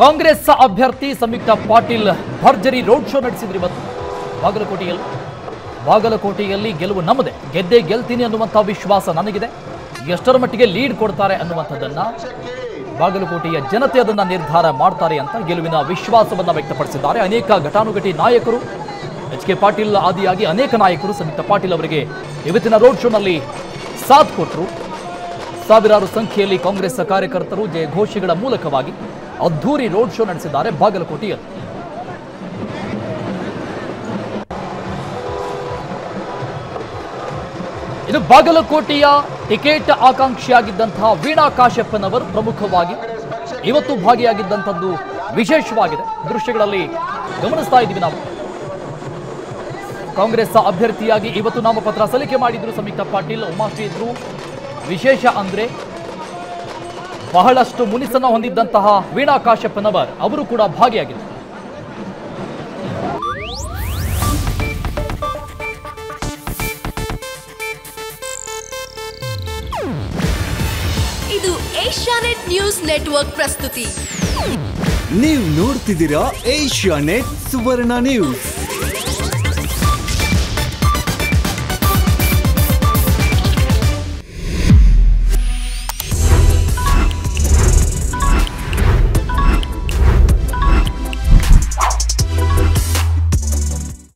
ಕಾಂಗ್ರೆಸ್ ಅಭ್ಯರ್ಥಿ ಸಂಯುಕ್ತ ಪಾಟೀಲ್ ಭರ್ಜರಿ road show ನಡೆಸಿದ್ರು ಇವತ್ತು. ಬಾಗಲಕೋಟೆಯಲ್ಲಿ. ಬಾಗಲಕೋಟೆಯಲ್ಲಿ ಗೆಲುವು ನಮ್ಮದೆ. ಗೆದ್ದೇ ಗೆಲ್ತೀನಿ ಅನ್ನುವಂಥ ವಿಶ್ವಾಸ ನನಗಿದೆ. ಎಷ್ಟರ ಮಟ್ಟಿಗೆ ಲೀಡ್ ಕೊಡ್ತಾರೆ ಅನ್ನುವಂಥದ್ದನ್ನ ಬಾಗಲಕೋಟೆಯ ಜನತೆ ಅದನ್ನ ನಿರ್ಧಾರ ಮಾಡ್ತಾರೆ ಅಂತ ಗೆಲುವಿನ ವಿಶ್ವಾಸವನ್ನ ವ್ಯಕ್ತಪಡಿಸಿದ್ದಾರೆ. ಅನೇಕ ಘಟಾನುಘಟಿ ನಾಯಕರು, ಎಚ್ ಕೆ ಪಾಟೀಲ್ ಆದಿಯಾಗಿ ಅನೇಕ ನಾಯಕರು ಸಂಯುಕ್ತ ಪಾಟೀಲ್ ಅವರಿಗೆ ಇವತ್ತಿನ ರೋಡ್ ಶೋನಲ್ಲಿ ಸಾಥ್ ಕೊಟ್ಟರು ಸಾವಿರಾರು ಸಂಖ್ಯೆಯಲ್ಲಿ ಕಾಂಗ್ರೆಸ್ ಕಾರ್ಯಕರ್ತರು ಜಯಘೋಷಗಳ ಮೂಲಕವಾಗಿ ಅದ್ಧೂರಿ ರೋಡ್ ಶೋ ನಡೆಸಿದ್ದಾರೆ ಬಾಗಲಕೋಟೆಯಲ್ಲಿ ಇದು ಬಾಗಲಕೋಟೆಯ ಟಿಕೆಟ್ ಆಕಾಂಕ್ಷಿಯಾಗಿದ್ದಂತಹ ವೀಣಾ ಕಾಶ್ಯಪ್ಪನವರು ಪ್ರಮುಖವಾಗಿ ಇವತ್ತು ಭಾಗಿಯಾಗಿದ್ದಂಥದ್ದು ವಿಶೇಷವಾಗಿದೆ. ದೃಶ್ಯಗಳಲ್ಲಿ ಗಮನಿಸ್ತಾ ಇದ್ದೀವಿ ನಾವು. ಕಾಂಗ್ರೆಸ್ ಅಭ್ಯರ್ಥಿಯಾಗಿ ಇವತ್ತು ನಾಮಪತ್ರ ಸಲ್ಲಿಕೆ ಮಾಡಿದ್ರು ಸಂಯುಕ್ತ ಪಾಟೀಲ್, ಉಮಾಶ್ರೀ ಇದ್ರು. ವಿಶೇಷ ಅಂದ್ರೆ ಬಹಳಷ್ಟು ಮುನಿಸನ್ನು ಹೊಂದಿದ್ದಂತಹ ವೀಣಾ ಕಾಶ್ಯಪ್ಪನವರ್ ಅವರು ಕೂಡ ಭಾಗಿಯಾಗಿದ್ದರು. ಇದು ಏಷ್ಯಾನೆಟ್ ನ್ಯೂಸ್ ನೆಟ್ವರ್ಕ್ ಪ್ರಸ್ತುತಿ. ನೀವು ನೋಡ್ತಿದ್ದೀರಾ ಏಷ್ಯಾ ನೆಟ್ ಸುವರ್ಣ ನ್ಯೂಸ್.